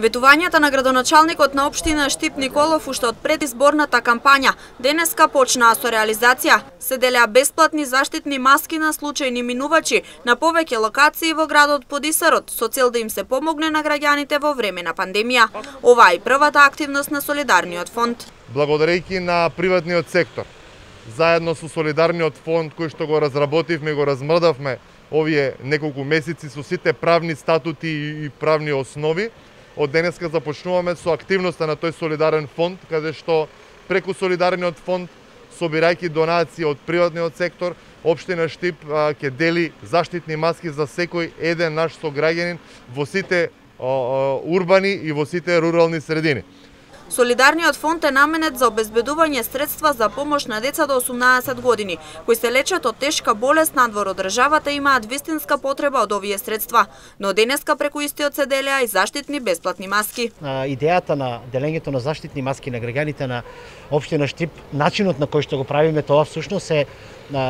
Ветувањата на градоначалникот на општина Штип Николов уште од предизборната кампања денеска почнаа со реализација. Се делеа бесплатни заштитни маски на случајни минувачи на повеќе локации во градот Подисарот со цел да им се помогне на граѓаните во време на пандемија. Ова е првата активност на Солидарниот фонд. Благодарејќи на приватниот сектор, заедно со Солидарниот фонд кој што го разработивме и го размрдавме овие неколку месеци со сите правни статути и правни основи, Од денеска започнуваме со активноста на тој солидарен фонд, каде што преку солидарниот фонд, собирајќи донации од приватниот сектор, Обштина Штип ќе дели заштитни маски за секој еден наш сограѓанин во сите урбани и во сите рурални средини. Солидарниот фонд е наменет за обезбедување средства за помош на деца до 18 години, кои се лечат од тешка болест надвор од државата имаат вистинска потреба од овие средства, но денеска преку истиот се делеа и заштитни бесплатни маски. Идејата на делењето на заштитни маски на граѓаните на општина Штип, начинот на кој што го правиме тоа всушност е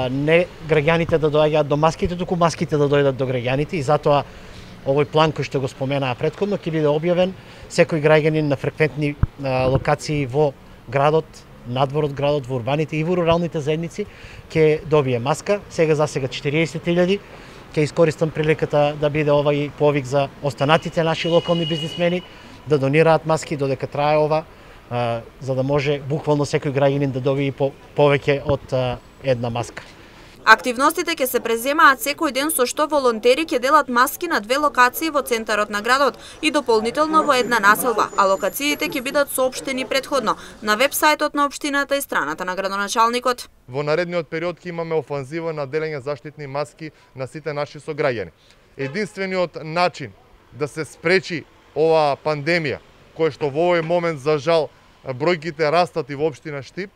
не граѓаните да доаѓаат до маските, туку маските да дојдат до граѓаните и затоа овој план кој што го споменаа предходно ќе биде објавен. Секој граѓанин на фреквентни локации во градот, надвор од градот, во урбаните и во руралните заедници ќе добие маска, сега за сега 40.000 ќе искористам приликата да биде овај повик за останатите наши локални бизнисмени да донираат маски додека трае ова, за да може буквално секој граѓанин да добие по, повеќе од една маска. Активностите ќе се преземаат секој ден со што волонтери ќе делат маски на две локации во центарот на градот и дополнително во една населба, а локациите ќе бидат соопштени предходно на вебсајтот на општината и страната на градоначалникот. Во наредниот период ќе имаме офанзива на делење заштитни маски на сите наши сограѓани. Единствениот начин да се спречи оваа пандемија, која што во овој момент за жал бројките растат и во општина Штип,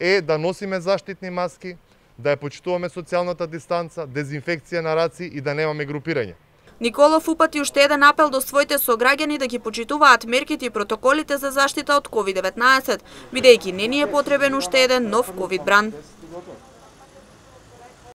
е да носиме заштитни маски, да ја почитуваме социјалната дистанца, дезинфекција на раци и да немаме групирање. Николов упати уште еден апел до своите сограѓани да ги почитуваат мерките и протоколите за заштита од COVID-19, бидејќи не ни е потребен уште еден нов COVID бран.